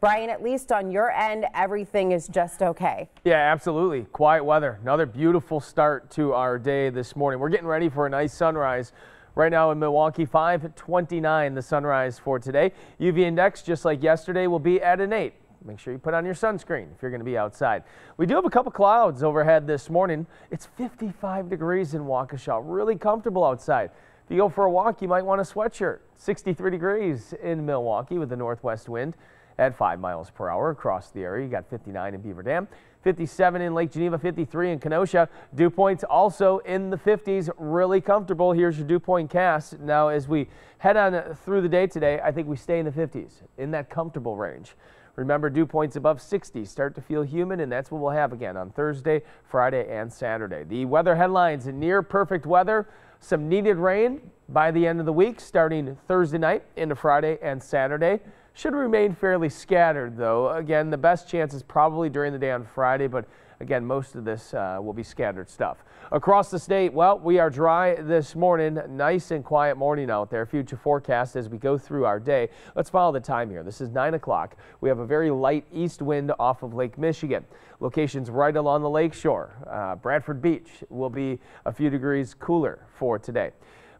Brian, at least on your end, everything is just okay. Yeah, absolutely. Quiet weather. Another beautiful start to our day this morning. We're getting ready for a nice sunrise. Right now in Milwaukee, 529 the sunrise for today. UV index, just like yesterday, will be at an 8. Make sure you put on your sunscreen if you're going to be outside. We do have a couple clouds overhead this morning. It's 55 degrees in Waukesha. Really comfortable outside. If you go for a walk, you might want a sweatshirt. 63 degrees in Milwaukee with the northwest wind at 5 miles per hour across the area. You got 59 in Beaver Dam, 57 in Lake Geneva, 53 in Kenosha. Dew points also in the 50s, really comfortable. Here's your dew point cast. Now, as we head on through the day today, I think we stay in the 50s, in that comfortable range. Remember, dew points above 60 start to feel humid, and that's what we'll have again on Thursday, Friday, and Saturday. The weather headlines near perfect weather, some needed rain by the end of the week, starting Thursday night into Friday and Saturday. Should remain fairly scattered, though. Again, the best chance is probably during the day on Friday, but Again, most of this uh, will be scattered stuff. Across the state, well, we are dry this morning. Nice and quiet morning out there. Future forecast as we go through our day. Let's follow the time here. This is 9 o'clock. We have a very light east wind off of Lake Michigan. Locations right along the lake shore. Uh, Bradford Beach will be a few degrees cooler for today.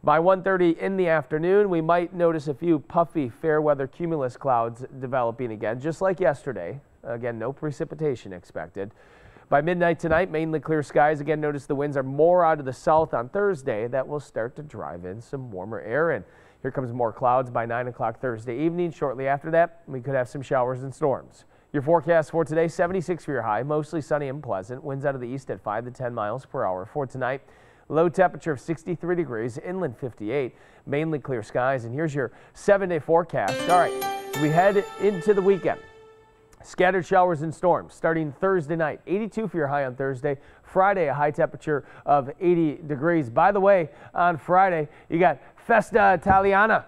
By 1.30 in the afternoon, we might notice a few puffy fair weather cumulus clouds developing again, just like yesterday. Again, no precipitation expected. By midnight tonight, mainly clear skies. Again, notice the winds are more out of the south on Thursday. That will start to drive in some warmer air And Here comes more clouds by 9 o'clock Thursday evening. Shortly after that, we could have some showers and storms. Your forecast for today, 76 for your high, mostly sunny and pleasant. Winds out of the east at 5 to 10 miles per hour. For tonight, low temperature of 63 degrees, inland 58, mainly clear skies. And here's your seven-day forecast. All right, we head into the weekend. Scattered showers and storms starting Thursday night. 82 for your high on Thursday. Friday, a high temperature of 80 degrees. By the way, on Friday, you got Festa Italiana.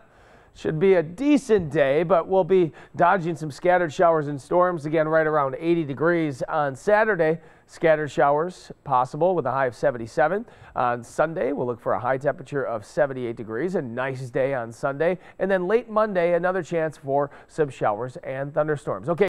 Should be a decent day, but we'll be dodging some scattered showers and storms again right around 80 degrees on Saturday. Scattered showers possible with a high of 77. On Sunday, we'll look for a high temperature of 78 degrees. A nice day on Sunday. And then late Monday, another chance for some showers and thunderstorms. Okay.